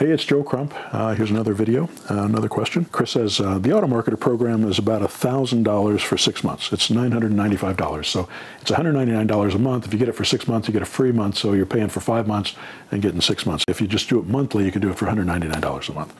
Hey, it's Joe Crump. Uh, here's another video, uh, another question. Chris says uh, the Auto Marketer program is about $1,000 for six months. It's $995. So it's $199 a month. If you get it for six months, you get a free month. So you're paying for five months and getting six months. If you just do it monthly, you can do it for $199 a month.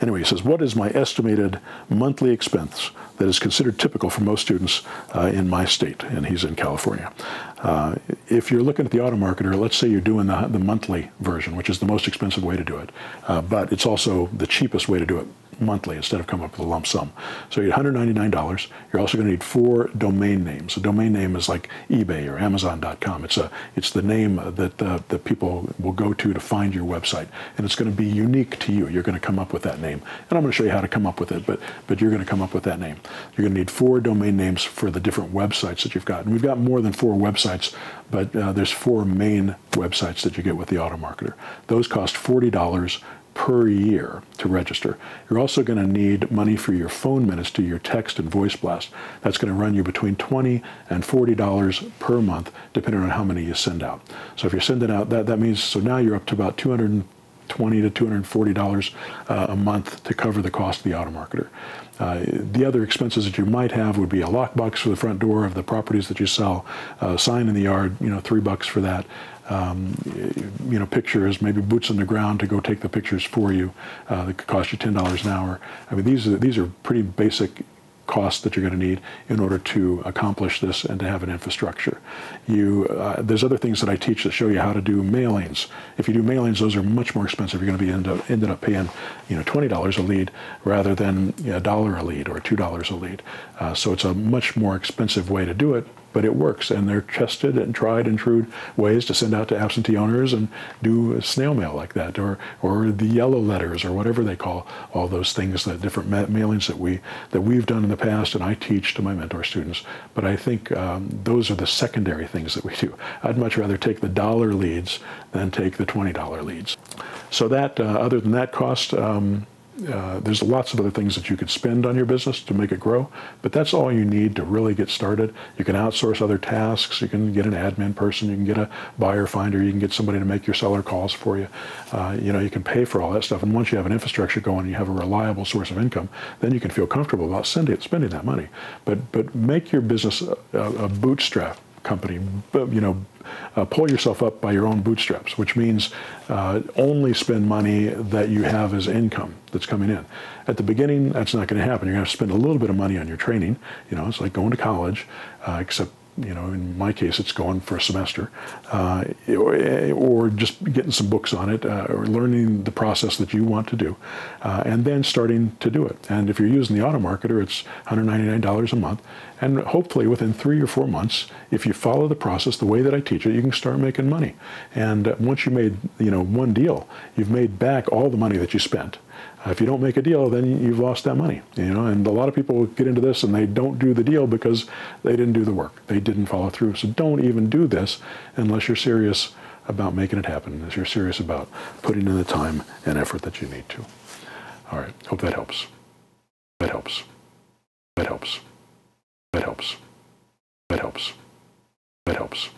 Anyway, he says, what is my estimated monthly expense that is considered typical for most students uh, in my state? And he's in California. Uh, if you're looking at the Auto Marketer, let's say you're doing the, the monthly version, which is the most expensive way to do it. Uh, but it's also the cheapest way to do it monthly instead of coming up with a lump sum. So you get $199. You're also going to need four domain names. A domain name is like eBay or Amazon.com. It's a it's the name that uh, that people will go to to find your website, and it's going to be unique to you. You're going to come up with that name, and I'm going to show you how to come up with it. But but you're going to come up with that name. You're going to need four domain names for the different websites that you've got. And we've got more than four websites, but uh, there's four main websites that you get with the Auto Marketer. Those cost forty dollars per year to register. You're also going to need money for your phone minutes to your text and voice blast. That's going to run you between 20 and $40 per month, depending on how many you send out. So if you're sending out, that, that means, so now you're up to about 220 to $240 uh, a month to cover the cost of the auto marketer. Uh, the other expenses that you might have would be a lockbox for the front door of the properties that you sell, a sign in the yard, you know, three bucks for that, um, you know, pictures, maybe boots on the ground to go take the pictures for you. Uh, that could cost you ten dollars an hour. I mean, these are these are pretty basic costs that you're going to need in order to accomplish this and to have an infrastructure. You, uh, there's other things that I teach that show you how to do mailings. If you do mailings, those are much more expensive. You're going to be end up, ended up paying, you know, twenty dollars a lead rather than a dollar a lead or two dollars a lead. Uh, so it's a much more expensive way to do it but it works. And they're tested and tried and true ways to send out to absentee owners and do snail mail like that, or or the yellow letters, or whatever they call all those things, the different ma mailings that we that we've done in the past, and I teach to my mentor students. But I think um, those are the secondary things that we do. I'd much rather take the dollar leads than take the twenty dollar leads. So that, uh, other than that cost. Um, uh, there's lots of other things that you could spend on your business to make it grow, but that's all you need to really get started. You can outsource other tasks. You can get an admin person. You can get a buyer finder. You can get somebody to make your seller calls for you. Uh, you know, you can pay for all that stuff. And once you have an infrastructure going, and you have a reliable source of income, then you can feel comfortable about sending, spending that money. But but make your business a, a bootstrap company. You know, uh, pull yourself up by your own bootstraps, which means uh, only spend money that you have as income that's coming in. At the beginning, that's not going to happen. You're going to spend a little bit of money on your training. You know, it's like going to college, uh, except you know, in my case, it's going for a semester, uh, or, just getting some books on it, uh, or learning the process that you want to do, uh, and then starting to do it. And if you're using the auto marketer, it's $199 a month, and hopefully within three or four months, if you follow the process the way that I teach it, you can start making money. And once you made, you know, one deal, you've made back all the money that you spent. Uh, if you don't make a deal, then you've lost that money. You know, and a lot of people get into this and they don't do the deal because they didn't do the work. They didn't follow through. So don't even do this unless you're serious about making it happen, unless you're serious about putting in the time and effort that you need to. All right. Hope that helps. That helps. That helps. That helps. That helps. That helps.